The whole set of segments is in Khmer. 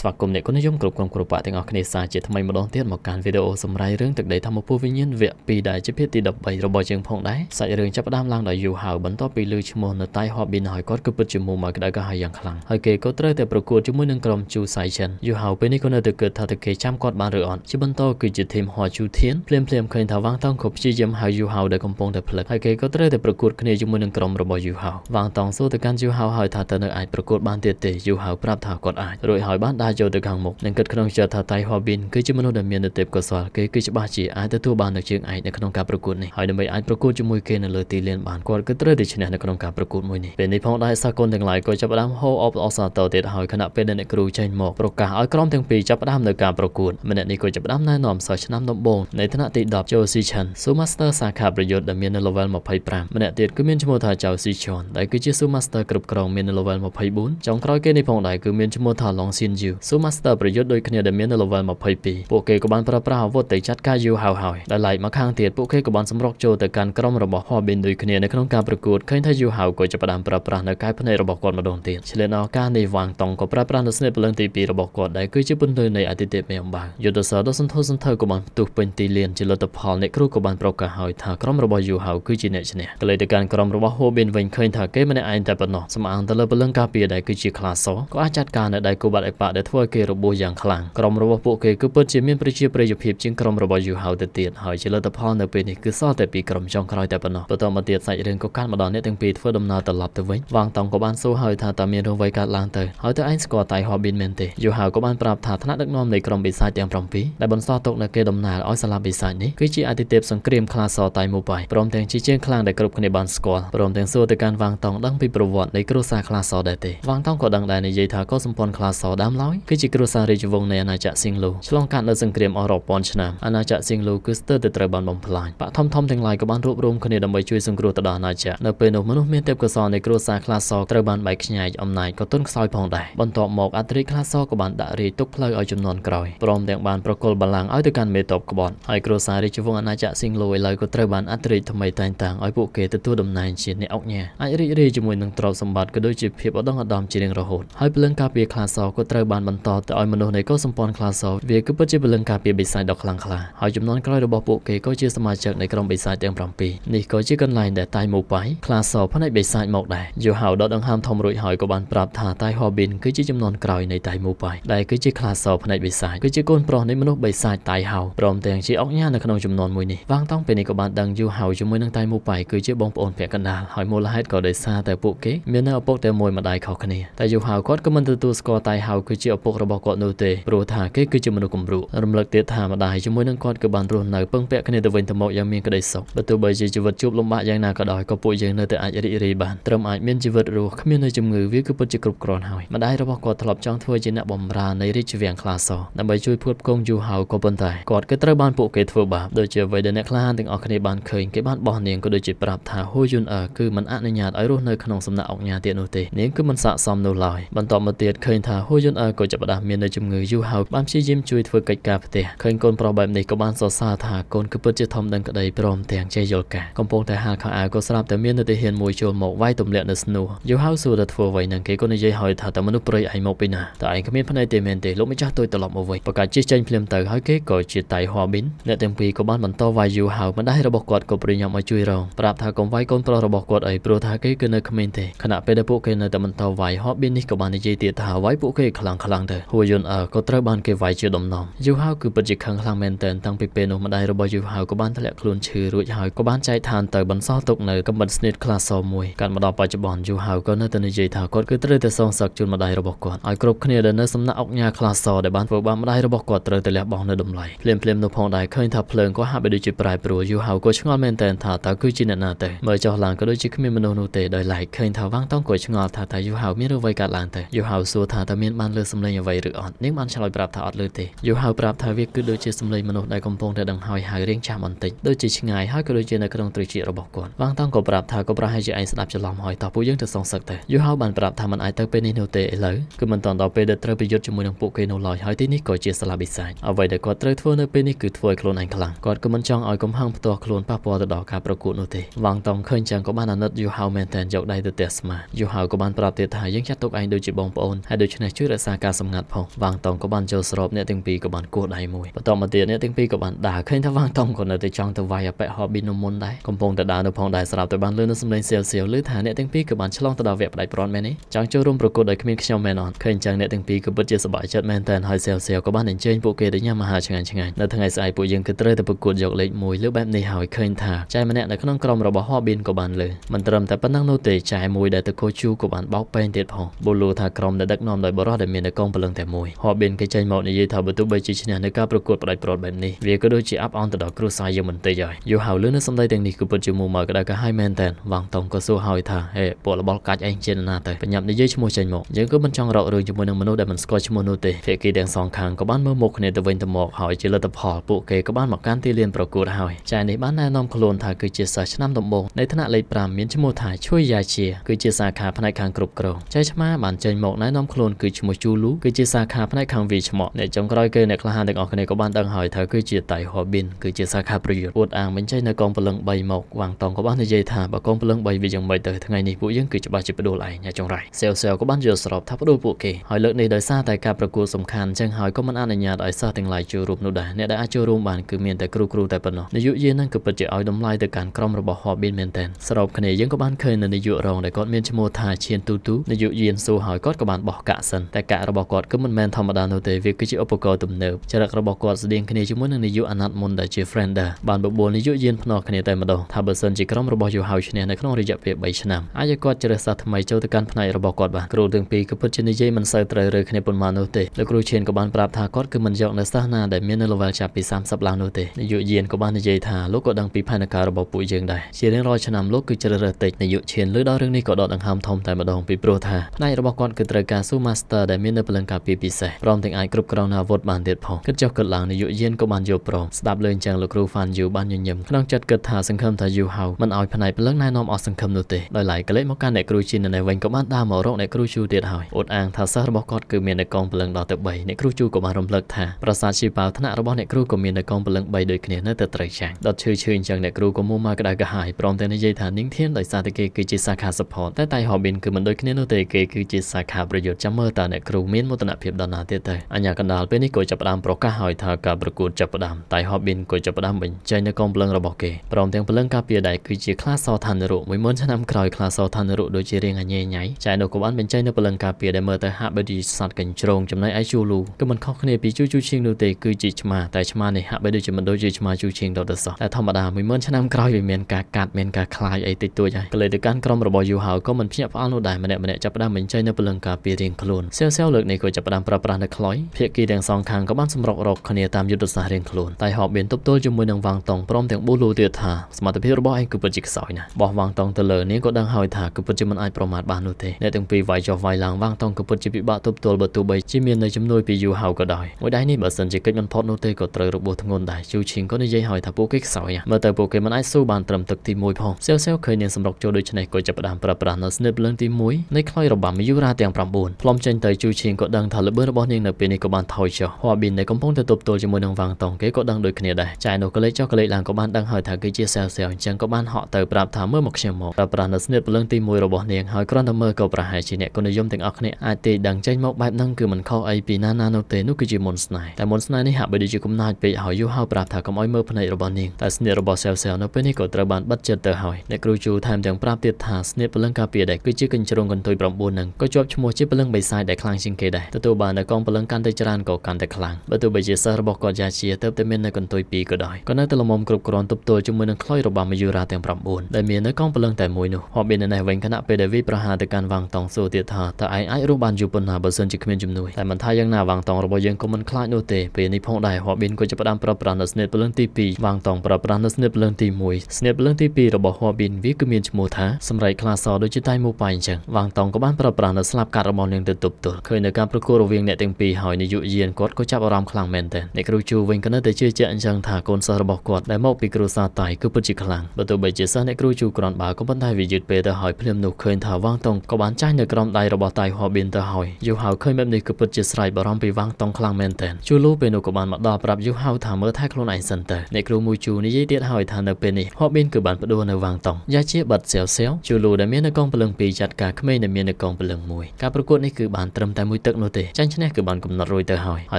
ស្វាគមន៍អ្នកគុណនិយមគ្រប់ក្រុមគ្រប់បកទាំងអស់គ្នាសាជាថ្មីម្ដងទៀតមកកាន់វីដេអូសម្រាយរឿងទឹកដីធម្មពលវិញ្ញាណវគ្គ2ដែលជាភាគទី13របស់យើងផងដែរសាច់រឿងចាប់ផ្ដើមឡើងដោយយូហៅបន្ទាប់ពីលើឈ្មោះនៅតៃហបប៊ីនហើយគាត់ក៏ពិតជាមុំមកក្តៅក្រហាយយ៉ាងខ្លាំងហើយគេក៏ត្រូវតែប្រកួតជាមួយនឹងក្រុមជូសៃចិនយូហៅពេលនេះក៏នៅតែគិតថាតើគេចាំគាត់បានឬអត់ជាបន្តគឺជាធីមហွာជូធានភ្លាមភ្លាមឃើញថាវាងតង់ក៏ព្យាយាមហៅយូហៅដែលកំពុងតែផ្លឹកហើយគេក៏ត្រូវតែប្រកួតគ្នាជាមួយនឹងក្រុមរបស់យូហៅវាងតង់សួរទៅកាន់យូហៅហើយថាតើនៅអាចប្រកួតបានទៀតទេយូហៅប្រាប់ថាគាត់អាចរួចហើយបានដើរចូលទៅខាងមុខនិងគិតក្នុងចិត្តថាតៃហប៊ីនគឺជាមនុស្សដែលមានទេពកោសលគេគឺច្បាស់ជាអាចទទួលបាននូវជើងឯកនៅក្នុងការប្រកួតនេះហើយដើម្បីអាចប្រកួតជាមួយគេនៅលើទីលានបានគាត់គឺត្រូវតែឈ្នះនៅក្នុងការប្រកួតមួយនេះពេលនេះផងដែរសាកុនទាំងឡាយក៏ចាប់ផ្ដើមហូអបអសាតទៀតហើយខណៈពេលដែលអ្នកគ្រូចេញមកប្រកាសឲ្យក្រុមទាំងពីរចាប់ផ្ដើមនៅការប្រកួតម្នាក់នេះក៏ចាប់ផ្ដើមណែនាំសិស្សឆ្នាំដំបូងនៃថ្នាក់ទី10ចូលស៊ីឆាន់ស៊ូម៉ាស្ទ័រសាខាប្រយុទ្ធដែលមាននៅ level 25ម្នាក់ទៀតគឺមានឈ្មោះថាចៅស៊ីឆនដែលគឺជាស៊ូម៉ាស្ទ័រគ្រប់គ្រងមាននៅ level 24ចុងក្រោយគេនេះផងដែរគឺមានឈ្មោះថា Long Xin Yu ស៊ូម៉ាស្ទ័រប្រយុទ្ធដូចគ្នាដែលមាននៅ level 22ពួកគេក៏បានប្រើប្រាស់អាវុធទៅចាត់ការយូហៅហើយដែលឡែកមកខាងទៀតពួកគេក៏បានសម្រុកចូលទៅកាន់ក្រុមរបស់ Hobin ដូចគ្នានៅក្នុងការប្រកួតឃើញថាយូហៅក៏ចាប់ផ្ដើមប្រើប្រាស់នៅកាយភ្នែករបស់គាត់ម្ដងទៀតឆ្លៀនឱកាសនេះវាងតង់ក៏ប្រើប្រាស់នៅស្នេហ៍ពលឹងទី2របស់គាត់ដែលគឺជាពន្លឺនៃអតិថិមេអំបាយុទ្ធសាស្ត្រដ៏សន្ធោសន្ធៅក៏បានផ្ទុះពេញទីលានជាលទ្ធផលអ្នកគ្រូក៏បានប្រកាសហើយថាក្រុមរបស់យូហៅគឺជាអ្នកឈ្នះក៏លេទៅកាន់ក្រុមរបស់ Hobin វិញឃើញថាគេម្នាក់ឯងតែប៉ុណ្ណោះសំអាងទៅលើពលឹងការពារដែលគឺជាក្លាសក៏អាចចាត់ការនៅដៃគូបាត់អេប៉ាដែលធ្វើឲ្យគេរបួសយ៉ាងខ្លាំងក្រុមរបស់ពួកគេគឺពិតជាមានប្រជាប្រិយភាពជាងក្រុមរបស់យូហៅទៅទៀតហើយជាលទ្ធផលនៅពេលនេះគឺសល់តែពីក្រុមចុងក្រោយតែប៉ុណ្ណោះបន្តមកទៀតសាច់រឿងក៏កាន់មកដល់អ្នកទាំងពីរធ្វើដំណើរត្រឡប់ទៅវិញវាងតង់ក៏បានសួរហើយថាតើមានរឿងអ្វីកើតឡើងទៅហើយតើឯងស្គាល់តៃហប៊ីនមែនទេយូហៅក៏បានប្រាប់ថាថ្នាក់ដឹកនាំនៃក្រុមបិសាចទាំង7ដែលបន្សល់ទុកនៅគេដំណើរឲ្យសាលាបិសាចនេះគឺជាអតិទេពសង្គ្រាមខ្លាសតៃមូបៃព្រមទាំងជាជាងខ្លាំងដែលគ្រប់គ្នាបានស្គាល់ព្រមទាំងសួរទៅកាន់វាងតង់ដឹងពីប្រវត្តិនៃគ្រួសារខ្លាសដែរទេវាងតង់ក៏ដឹងដែរនិយាយថាកុសម្ព័ន្ធខ្លាសដើមឡើយគឺជាគ្រួសាររាជវង្សនៃអាណាចក្រស៊ីងឡូឆ្លងកាត់នៅសង្គ្រាមអស់រាប់ពាន់ឆ្នាំអាណាចក្រស៊ីងឡូគឺស្ទើរតែត្រូវបានបំផ្លាញបាក់ធំធំទាំងឡាយក៏បានរួបរวมគ្នាដើម្បីជួយសង្គ្រោះទៅដល់អាណាចក្រនៅពេលនោះមនុស្សមានទេពកោសល្យនៃគ្រួសារខ្លាសត្រូវបានបែកខ្ញែកអំណាចក៏ទន់ខ្សោយផងដែរបន្ទាប់មកអត្រិខ្លាសក៏បានដាក់រាយទុកផ្លូវឲ្យចំនួនក្រោយព្រមទាំងបានប្រគល់បល្ល័ង្កឲ្យទៅកាន់មេតបក្បត់ហើយគ្រួសាររាជវង្សអាណាចក្រស៊ីងឡូឥឡូវក៏ត្រូវបានអត្រិថ្មីតែងតាំងឲ្យពួកគេទទួលតំណែងជាអ្នកអង្គញាអាចរីករាយជាមួយនឹងទ្រព្យសម្បត្តិក៏ដូចជាភាពឧត្តមឧត្តមជារៀងរហូតហើយពលឹងការពារខ្លាសក៏ត្រូវបានបន្តទៅឲ្យមនុស្សនៃកុសម្ព័ន្ធខ្លាសវាគឺពិតជាពលឹងការពារបិសាចដ៏ខ្លាំងក្លាហើយចំនួនក្រោយរបស់ពួកគេក៏ជាសមាជិកនៃក្រុមបិសាចទាំង7នេះក៏ជាកន្លែងដែលតៃម៉ូប៉ៃខ្លាសផ្នែកបិសាចមកដែរយូហៅដកដង្ហើមធំរួចហើយក៏បានប្រាប់ថាតៃហប៊ីនគឺជាចំនួនក្រោយនៃតៃម៉ូប៉ៃដែលគឺជាខ្លាសផ្នែកបិសាចគឺជាកូនប្រុសនៃមនុស្សបិសាចតៃហៅព្រមទាំងជាអង្គញានៅក្នុងចំនួនមួយនេះវាងតង់ពេលនេះក៏បានដឹងយូហៅជាមួយនឹងតៃម៉ូប៉ៃគឺជាបងប្អូនភក្តិកណ្ដាលហើយមូលហេតុក៏ដោយសារតែពួកគេមាននៅឪពុកតែមួយម្ដាយខុសគ្នាតែយូហៅគាត់ក៏មិនទទួលស្គាល់តៃហៅគឺជាឪពុករបស់គាត់នោះទេព្រោះថាគេគឺជាមនុស្សគំរូរំលឹកទៀតថាម្ដាយជាមួយនឹងគាត់ក៏បានរស់នៅពឹងពាក់គ្នាទៅវិញទៅមកយ៉ាងមានក្តីសុខបើទោះបីជាជីវិតជួបលំបាកយ៉ាងណាក៏ដោយក៏ពួកយើងនៅតែអាចរីករាយបានត្រឹមអាចមានជីវិតរស់គ្មាននៅជំងឺវាគឺពិតជាគ្រប់គ្រាន់ហើយម្ដាយរបស់គាត់ធ្លាប់ចង់ធ្វើជាអ្នកបម្រើនៃរាជវាំងខ្លាសដើម្បីជួយផ្គត់ផ្គង់យូហៅក៏ប៉ុន្តែគាត់ក៏ត្រូវបានពួកគេធ្វើបាបដូចជាអ្វីដែលអ្នកក្លាហានទាំងអស់គ្នាបានឃើញគេបានបោះនាងក៏ដូចជាប្រាប់ថាហូយុនអឺគឺមិនអនុញ្ញាតឲ្យរស់នៅក្នុងសំណាក់អង្គញាទៀតនោះទេនាងគឺមិនស័ក្តិសមនោះឡើយបន្ទាប់មកទៀតឃើញថាហូយុនអឺក៏ចាប់ផ្ដើមមាននៅជំងឺយូហៅបានព្យាយាមជួយធ្វើកិច្ចការផ្ទះឃើញកូនប្រុសបែបនេះក៏បានសរសើរថាកូនគឺពិតជាធំដឹងក្តីព្រមទាំងចេះយល់ការកំពុងតែហាលខោអាវក៏ស្រាប់តែមាននៅទាហានមួយចូលមកវាយទម្លាក់នៅស្នួរយូហៅសួរទៅធ្វើអ្វីនឹងគេក៏និយាយហើយថាតើមនុស្សព្រៃឯងមកពីណាតើឯងគ្មានភ្នែកទេមែនទេលោកម្ចាស់ទួយត្រឡប់មកវិញប្រកាសជិះចេញភ្លាមទៅហើយគេក៏ជាតៃហប៊ីនអ្នកទាំងពីរក៏បានបន្តវាយយូហៅម្ដាយរបស់គាត់ក៏ប្រញាប់មកជួយរងប្រាប់ថាកុំវាយកូនប្រុសរបស់គាត់អីព្រោះថាគេគឺនៅក្មេងទេខណៈពេលដែលពួកគេនៅតែបន្តវាយហប៊ីននេះក៏បាននិយាយទៀតថាវាយពួកគេខ្លាំងខ្លាំងទៅហួយុនអើក៏ត្រូវបានគេវាយជាដំណំយូហៅគឺពិតជាខឹងខ្លាំងមែនទែនតាំងពីពេលនោះម្ដាយរបស់យូហៅក៏បានធ្លាក់ខ្លួនឈឺរួចហើយក៏បានចែកឋានទៅបន្សល់ទុកនៅកំបិតស្នៀតក្លាសមួយកាន់មកដល់បច្ចុប្បន្នយូហៅក៏នៅតែនិយាយថាគាត់គឺត្រូវតែសងសឹកជូនម្ដាយរបស់គាត់ឲ្យគ្រប់គ្នាដែលនៅសំណាក់អុកញ៉ាក្លាសដែលបានធ្វើបាបម្ដាយរបស់គាត់ត្រូវតែលះបង់នៅតម្លៃភ្លាមភ្លាមនោះផងដែរឃើញថាភ្លើងក៏ហាក់បីដូចជាប្រែប្រួលយូហៅក៏ឆ្ងល់មែនទែនថាតើគឺជាអ្នកណាទៅមើលចុះឡើងក៏ដូចជាគ្មានមនុស្សនោះទេដោយឡែកឃើញថាវាងតង់ក៏ឆ្ងល់ថាតើយូហៅមានរឿងអ្វីកើតឡើងទៅយូហៅសួរថាតើមានបានលើសំឡេងអ្វីឬអត់នាងបានឆ្លើយប្រាប់ថាអត់លើទេយូហៅប្រាប់ថាវាគឺដូចជាសំឡេងមនុស្សដែលកំពុងតែដង្ហោយហៅរៀងចាស់បន្តិចដូចជាឆ្ងាយហើយក៏ដូចជានៅក្នុងត្រចៀករបស់គាត់វាងតង់ក៏ប្រាប់ថាក៏ប្រហែលជាឯងស្ដាប់ច្រឡំហើយតោះពួកយើងទៅសងសឹកទៅយូហៅបានប្រាប់ថាមិនអាចទៅពេលនេះនោះទេឥឡូវគឺមិនតាន់ដល់ពេលដែលត្រូវប្រយុទ្ធជាមួយនឹងពួកគេនោះឡើយហើយទីនេះក៏ជាសាលាបិសាចអ្វីដែលគាត់ត្រូវធ្វើនៅពេលនេះគឺធ្វើឲ្យខ្លួនឯងខ្លាំងគាត់ក៏មិនចង់ឲ្យកំហឹងផ្ទាល់ខ្លួនប៉ះពាល់ទៅដល់ការប្រកួតនោះទេវាងតង់ឃើញចឹងក៏បានអាណិតយូហៅមែនតែនយកដៃទៅទះស្មាយូហៅក៏បានប្រាប់ទៀតថាយើងចាត់ទុកឯងដូចជាបងប្អូនហើយដូច្នេះជួយរក្សាការការសម្ងាត់ផងវ៉ាងតុងក៏បានចូលស្របអ្នកទាំងពីរក៏បានគោះដៃមួយបន្តមកទៀតអ្នកទាំងពីរក៏បានដើរឃើញថាវ៉ាងតុងក៏នៅតែចង់ទៅវាយអប៉ែហប៊ីននៅមុនដែរកំពុងតែដើរនៅផងដែរស្រាប់តែបានលឺនៅសំឡេងសៀវសៀវឮថាអ្នកទាំងពីរក៏បានឆ្លងទៅដល់វគ្គផ្ដាច់ប្រន់មែនទេចង់ចូលរួមប្រកួតដោយគ្មានខ្ញុំមែនអត់ឃើញចឹងអ្នកទាំងពីរក៏ពិតជាសប្បាយចិត្តមែនតើហើយសៀវសៀវក៏បានអញ្ជើញពួកគេទៅញ៉ាំអាហារឆ្ងាញ់ឆ្ងាញ់នៅថ្ងៃស្អែកពួកយើងគឺត្រូវទៅប្រកួតយកលេខ1លើបែបនេះហើយឃើញថាចែម្នាក់នៅក្នុងក្រុមរបស់ហប៊ីនក៏បានលើមិនត្រឹមតែប៉ុណ្ណឹងនោះទេចែមួយដែលទៅកោជូក៏បានបោកពេញទៀតផងបូលូថាក្រុមដែលដឹកនាំដោយបរិះដែលមាននៅកងពលឹងតែមួយហប៊ីនគេចេញមកនិយាយថាបើទោះបីជាឈ្នះនៅការប្រកួតផ្ដាច់ប្រត់បែបនេះវាក៏ដូចជាអាប់អន់ទៅដល់គ្រួសារយើងបន្តិចហើយយូហៅលឺនៅសម្ដីទាំងនេះគឺពិតជាមួម៉ៅក្តៅក្រហាយមែនតើវ៉ាងតុងក៏សួរហើយថាហេពួករបល់កាច់ឯងជាណាទៅបញ្ញាប់និយាយឈ្មោះចេញមកយើងក៏មិនចង់រករឿងជាមួយនឹងមនុស្សដែលមិនស្គាល់ឈ្មោះនោះទេភាគីទាំងសងខាងក៏បានមើលមុខគ្នាទៅវិញទៅមកហើយជាលទ្ធផលពួកគេក៏បានមកកាន់ទីលានប្រកួតហើយចែនេះបានណែនាំខ្លួនថាគឺជាសិស្សឆ្នាំដំបូងនៃថ្នាក់លេខ5មានឈ្មោះថាឈួយយ៉ាជាគឺជាសាខាផ្នែកខាងគ្រប់គ្រងចែឆ្មាបានចេញមកណែនាំខ្លួនគឺឈ្មោះជូលូគឺជាសាខាផ្នែកខាងវិឆ្មក់អ្នកចុងក្រោយគឺអ្នកក្លាហានទាំងអស់គ្នាក៏បានដឹងហើយថាគឺជាតៃហប៊ីនគឺជាសាខាប្រយុទ្ធអួតអាងបញ្ចេញនៅកងពលឹង3មកវ៉ាងតងក៏បាននិយាយថាបើកងពលឹង3វាយ៉ាងម៉េចទៅថ្ងៃនេះពួកយើងគឺច្បាស់ជាបដូលឯងអ្នកចុងរៃសែវសែវក៏បានយល់ស្របថាបដូលពួកគេហើយលើកនេះដោយសារតែការប្រកួតសំខាន់ចឹងហើយក៏មិនអនុញ្ញាតឲ្យសិស្សទាំងឡាយចូលរួមនោះដែរអ្នកដែលអាចចូលរួមបានគឺមានតែគ្រូគ្រូតែប៉ុណ្ណោះនាយកយាននឹងក៏ពិតជាឲ្យតម្លៃទៅកាន់ក្រុមរបស់ហប៊ីនមែនទែនសរុបគ្នាយើងក៏បានឃើញនៅនាយករងដែលគាត់មានឈ្មោះថាឈៀនទូទូនាយកយានសួរហើយគាត់ក៏បានបោះកាក់សិនតែកាក់របស់គាត់គឺមិនមែនធម្មតានោះទេវាគឺជាឧបករណ៍ទំនើបចរិតរបស់គាត់ស្តៀងគ្នាជាមួយនឹងនាយកអាណត្តិមុនដែលជា Frender បានបបួលនាយកយានភ្នាល់គ្នាតែម្ដងថាបើសិនជាក្រុមរបស់យូហៅឈ្នះនៅក្នុងរយៈពេល3ឆ្នាំអាចឲ្យគាត់ជ្រើសរើសថ្មីចូលទៅកាន់ផ្នែករបស់គាត់បានគ្រូទាំងពីរក៏ពិតជានិយាយមិនសូវត្រូវរើគ្នាប៉ុន្មាននោះទេលោកគ្រូឈៀនក៏បានប្រាប់ថាគាត់គឺមិនយកនៅសិស្សណាដែលមាននៅ level ចាប់ពី30ឡើងនោះទេនាយកយានក៏បាននិយាយថាលោកក៏ដឹងពីផែនការរបស់ពួកយើងដែរជារៀងរាល់ឆ្នាំលោកគឺជ្រើសរើសតិចនាយកឈៀនលើដល់រឿងនេះក៏ដកដង្ហើមធំតែម្ដងពីព្រោះថាផ្នែករបស់គាត់គឺត្រូវការ Su Master ដែលមាននៅពលឹងការពារពិសេសព្រមទាំងអាចគ្រប់គ្រងអាវុធបានទៀតផងគិតចុះគិតឡើងនាយកយានក៏បានយល់ព្រមស្ដាប់លើអញ្ចឹងលោកគ្រូ Fan Yu បានញញឹមក្នុងចិត្តគិតថាសង្ឃឹមថា Yu Hao មិនឲ្យផ្នែកពលឹងណែនាំអស់សង្ឃឹមនោះទេដោយឡែកកលេចមកកាន់អ្នកគ្រូឈៀននៅនេះវិញក៏បានដើរមករកអ្នកគ្រូជូទៀតហើយអួតអាងថាសិស្សរបស់គាត់គឺមាននៅកងពលឹងដល់ទៅ3អ្នកគ្រូជូក៏បានរំលឹកថាប្រាសាទជីប៉ៅថ្នាក់របស់អ្នកគ្រូក៏មាននៅកងពលឹង3ដូចគ្នានៅតែត្រូវចាំងដុតឈឺឈឺអញ្ចឹងអ្នកគ្រូក៏មុំមកក្តៅក្រហាយព្រមទាំងនិយាយថានាងធានដោយសារតែគេគឺជាសាខា support តែតៃហប៊ីនគឺមិនដូចគ្នានោះទេគេគឺជាសាខាប្រយុទ្ធចាំមើលតើអ្នកគ្រូមានមោទនភាពដល់ណាទៀតទេអញ្ញាកណ្ដាលពេលនេះក៏ចាប់ផ្ដើមប្រកាសឲ្យថាការប្រកួតចាប់ផ្ដើមតែ Hobbin ក៏ចាប់ផ្ដើមបញ្ចេញនៅកំភ្លើងរបស់គេព្រមទាំងភ្លើងការពារដែរគឺជាខ្លាសឋានរុ10000ឆ្នាំក្រោយខ្លាសឋានរុដូចជារៀងអញ្ញែញ៉ៃចៃនៅក៏បានបញ្ចេញនៅភ្លើងការពារដែលមើលទៅហាក់បីជាសត្វកញ្ជ្រោងចំណែកឯជូលូក៏មិនខុសគ្នាពីជូជូឈៀងនោះទេគឺជាឆ្មាតែឆ្មានេះហាក់បីដូចជាមិនដូចជាឆ្មាជូឈៀងដល់ទៅសោះតែធម្មតា10000ឆ្នាំក្រោយវាមានការកាត់មានការខ្លាយអីតិចតួចហើយក៏លេទៅកាន់ក្រុមរបស់យូហៅក៏មិនភ្ញាក់ផ្អើលនោះដែរម្នាក់ម្នាក់ចាប់ផ្ដើមបញ្ចេញនៅព្រលឹងការពីរៀងខ្លួនសៀវសៀវលើកនេះក៏ចាប់ផ្ដើមប្រើប្រាស់នៅខ្លោយភាគីទាំងសងខាងក៏បានសម្រុករកគ្នាតាមយុទ្ធសាស្ត្ររៀងខ្លួនតែហបមានទប់ទល់ជាមួយនឹងវ៉ាងតុងព្រមទាំងប៊ូលូទៀតថាសមត្ថភាពរបស់ឯងគឺពិតជាខ្សោយណាស់បោះវ៉ាងតុងទៅលើនាងក៏ដឹងហើយថាគឺពិតជាមិនអាចប្រមាថបាននោះទេអ្នកទាំងពីរវាយចុះវាយឡើងវ៉ាងតុងក៏ពិតជាពិបាកទប់ទល់បើទោះបីជាមាននៅជំនួយពីយូហៅក៏ដោយមួយដៃនេះបើសិនជាកិច្ចមិនផុតនោះទេក៏ត្រូវរបួសធ្ងន់ដែរជូឈីងក៏និយាយហើយថាពួកគេខ្សោយមើលទៅពួកគេមិនអាចស៊ូបានត្រឹមទឹកទី1ផងសៀវសៀវឃើញនាងសម្រុកចូលដូច្នេះក៏ចាប់ផ្ដើមប្រើប្រាស់នៅស្និតលើងទី1នៃខ្លុយរបាំយូរ៉ាទាំង9ផ្លុំចេញទៅជូឈីងក៏ដឹងថាល្បឿនរបស់នាងនៅពេលនេះក៏បានថយចុះហួប៊ីនដែលកំពុងតែទប់ទល់ជាមួយនឹងវ៉ាងតុងគេក៏ដឹងដូចគ្នាដែរចាយនោះក៏លេចចុះក៏លេចឡើងក៏បានដឹងហើយថាគឺជាសៀវសៀវអញ្ចឹងក៏បានហក់ទៅប្រាប់ថាមើលមកខ្ញុំមកប្រើប្រាស់នៅស្និតលើងទី1របស់នាងហើយគ្រាន់តែមើលក៏ប្រហែលជាអ្នកគុណនិយមទាំងអស់គ្នាអាចទេដឹងចេញមកបែបហ្នឹងគឺមិនខុសអីពីណាណានោះទេនោះគឺជាមុនស្នេហ៍តែមុនស្នេហ៍នេះហាក់បីដូចជាកំណាចពេកហើយយូហៅប្រាប់ថាកុំឲ្យមើលភ្នែករបស់នាងតែស្នៀតរបស់សែវសែវនៅពេលនេះក៏ត្រូវបានបិទចិត្តទៅហើយអ្នកគ្រូជូថែមទាំងប្រាប់ទៀតថាស្នៀតពលឹងការពារដែលគឺជាកញ្ជ្រោងកន្ទុយ9នឹងក៏ជាប់ឈ្មោះជាពលឹងបិសាចដែលខ្លាំងជាងគេដែរទទួលបាននៅកងពលឹងកាន់តែច្រើនក៏កាន់តែខ្លាំងបើទោះបីជាសិស្សរបស់គាត់យ៉ាជាទៅតែមាននៅកន្ទុយ2ក៏ដោយក៏នៅតែលំមគ្រប់គ្រាន់ទប់ទល់ជាមួយនឹងខ្លុយរបស់មយូរ៉ាទាំង9ដែលមាននៅកងពលឹងតែមួយនោះហបមាននៅនេះវិញខណៈពេលដែលវីប្រហារទៅកាន់វាងតងសួរទៀតថាតើឯងអាចរស់បានយូរប៉ុណ្ណាបើសិនជាគ្មានជំនួយតែមិនថាយ៉ាងណាវាងតងរបស់យើងក៏មិនខ្លាចនោះទេពេលនេះផងដែរហបមានក៏ចាប់ផ្ដើមប្រើប្រាស់នៅស្នេតពលឹងទី2វាងតងប្រើប្រាស់នៅស្នេតពលឹងទី1ស្នេតពលឹងទី2របស់ហបិនវាគឺមានឈ្មោះថាសម្រេចក្លាសដូចជាតៃមូប៉ៃអញ្ចឹងវាងតងក៏បានប្រើប្រាស់នៅស្លាប់កាត់របស់នាងទៅទប់ទល់ឃើញនៅការប្រកួតរវាងអ្នកទាំងពីរហើយនាយកយានគាត់ក៏ចាប់អារម្មណ៍ខ្លាំងមែនទែនអ្នកគ្រូជូវិញក៏នៅតែជឿជាក់អញ្ចឹងថាកូនសិស្សរបស់គាត់ដែលមកពីគ្រួសារតៃគឺពិតជាខ្លាំងបើទោះបីជាសិស្សអ្នកគ្រូជូក្រាន់បើក៏ប៉ុន្តែវាយឺតពេលទៅហើយភ្លាមនោះឃើញថាវាងតងក៏បានចាស់នៅក្រោមដៃរបស់តៃហបិនទៅហើយយូហៅឃើញបែបនេះគឺពិតជាស្រ័យបារម្ភពីវាងតងខ្លាំងមែនទែនជូលូពេលនោះក៏បានមកដល់ប្រាប់យូហៅថាមើលថែខ្លួនឯងសិនទៅអ្នកគ្រូមួយជូនិយាយទៀតហើយថានៅពេលនេះហបិនគឺបានបដូរនៅវាងតងយ៉ាជាបាត់សៀវសៀវជូលូដែលមាននៅកងពលឹង2ចាត់ការក្មេងដែលមាននៅកងពលឹង1ការប្រកួតនេះគឺបានត្រឹមតែមួយទឹកនោះទេចាញ់ឈ្នះគឺបានកំណត់រួចទៅហើយហើ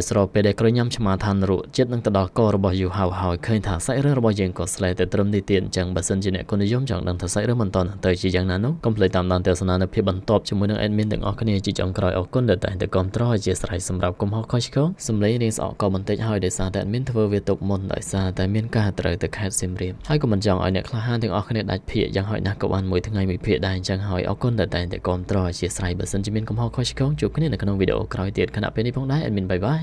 យស្របពេលដែលក្រួយញ៉ាំឆ្មាឋានរក់ចិត្តនឹងទៅដល់ករបស់យូហៅហើយឃើញថាសាច់រឿងរបស់យើងក៏ស្លែទៅត្រឹមនេះទៀតអញ្ចឹងបើសិនជាអ្នកគុណនិយមចង់ដឹងថាសាច់រឿងបន្តទៅជាយ៉ាងណានោះកុំភ្លេចតាមដានទស្សនានៅភាពបន្តជាមួយនឹង admin ទាំងអស់គ្នាជាចុងក្រោយអរគុណដែលតែងតែគាំទ្រអធិស្ឋានសម្រាប់កំហុសខុសឆ្គងសំឡេងរៀងស្អកក៏បន្តិចហើយដោយសារតែ admin ធ្វើវាទុកមុនដោយសារតែមានការត្រូវទៅខេត្តសៀមរាបហើយក៏មិនចង់ឲ្យអ្នកក្លាហានទាំងអស់គ្នាដាច់ភាកយ៉ាងហោចណាស់ក៏បានមួយថ្ងៃមួយភាកដែរអញ្ចឹងហើយអរគុណដែលតែងតែគាំទ្រអធិស្ឋានបើសិនជាមានកំហុសខុសឆ្គងជួបគ្នានៅក្នុងវីដេអូក្រោយទៀតខណៈពេលនេះផងដែរ admin បាយបាយ